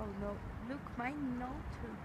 Oh no, look, my note.